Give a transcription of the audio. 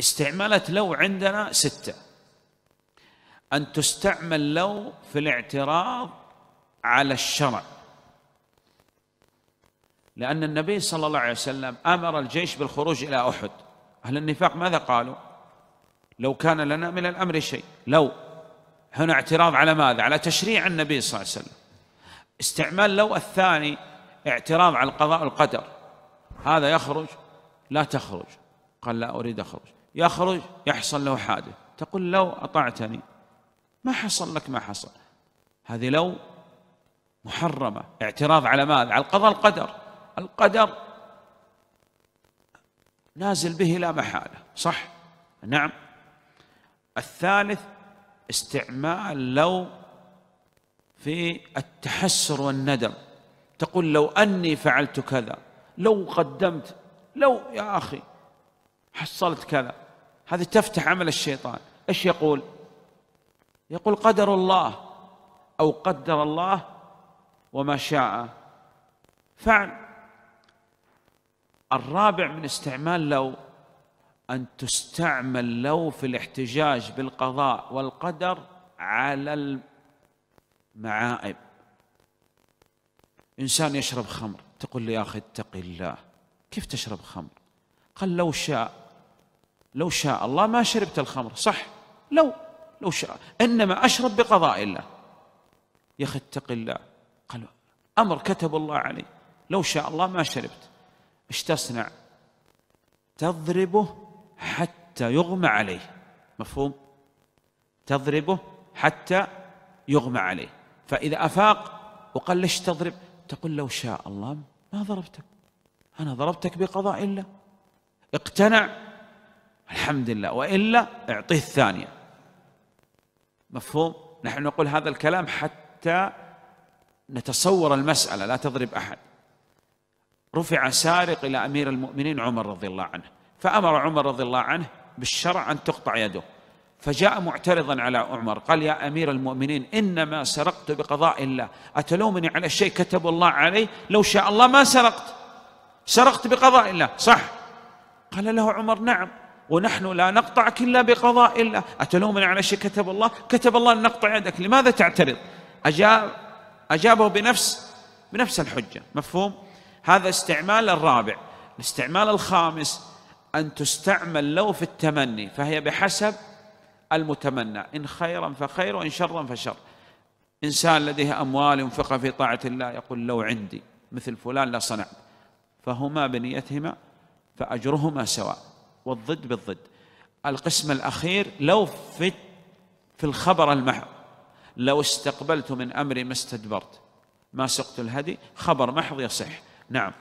استعمالات لو عندنا ستة. أن تستعمل لو في الاعتراض على الشرع. لأن النبي صلى الله عليه وسلم أمر الجيش بالخروج إلى أحد. أهل النفاق ماذا قالوا؟ لو كان لنا من الأمر شيء. لو. هنا اعتراض على ماذا؟ على تشريع النبي صلى الله عليه وسلم. استعمال لو الثاني اعتراض على القضاء والقدر هذا يخرج؟ لا تخرج. قال لا أريد أخرج. يخرج يحصل له حادث. تقول لو أطعتني ما حصل لك ما حصل. هذه لو محرمة. اعتراض على ماذا؟ على القضاء القدر. القدر نازل به لا محالة. صح؟ نعم. الثالث استعمال لو في التحسر والندم. تقول لو أني فعلت كذا لو قدمت لو يا أخي حصلت كذا. هذه تفتح عمل الشيطان. إيش يقول؟ يقول قدر الله أو قدر الله وما شاء فعل. الرابع من استعمال لو أن تستعمل لو في الاحتجاج بالقضاء والقدر على المعائب. إنسان يشرب خمر تقول لي يا أخي اتق الله كيف تشرب خمر؟ قال لو شاء. لو شاء الله ما شربت الخمر صح؟ لو لو شاء إنما أشرب بقضاء الله. يا أخي اتق الله. قال أمر كتب الله علي. لو شاء الله ما شربت. إيش تصنع؟ تضربه حتى يغمى عليه. مفهوم؟ تضربه حتى يغمى عليه. فإذا أفاق وقال ليش تضرب؟ تقول لو شاء الله ما ضربتك. أنا ضربتك بقضاء الله. اقتنع الحمد لله والا اعطيه الثانية. مفهوم؟ نحن نقول هذا الكلام حتى نتصور المساله لا تضرب احد. رفع سارق إلى امير المؤمنين عمر رضي الله عنه. فامر عمر رضي الله عنه بالشرع ان تقطع يده. فجاء معترضا على عمر قال يا امير المؤمنين انما سرقت بقضاء الله. اتلومني على شيء كتب الله عليه؟ لو شاء الله ما سرقت. سرقت بقضاء الله صح. قال له عمر نعم. ونحن لا نقطعك إلا بقضاء الله. اتلومني على شيء كتب الله؟ كتب الله ان نقطع يدك لماذا تعترض؟ اجاب أجابه بنفس بنفس الحجة. مفهوم؟ هذا استعمال الرابع. الاستعمال الخامس أن تستعمل لو في التمني فهي بحسب المتمنى. إن خيرا فخير وإن شرا فشر. إنسان لديه أموال ينفقها في طاعة الله يقول لو عندي مثل فلان لصنعت. فهما بنيتهما فأجرهما سواء. والضد بالضد. القسم الأخير لو في في الخبر المحض لو استقبلت من أمري ما استدبرت. ما سقت الهدي خبر محض يصح. نعم.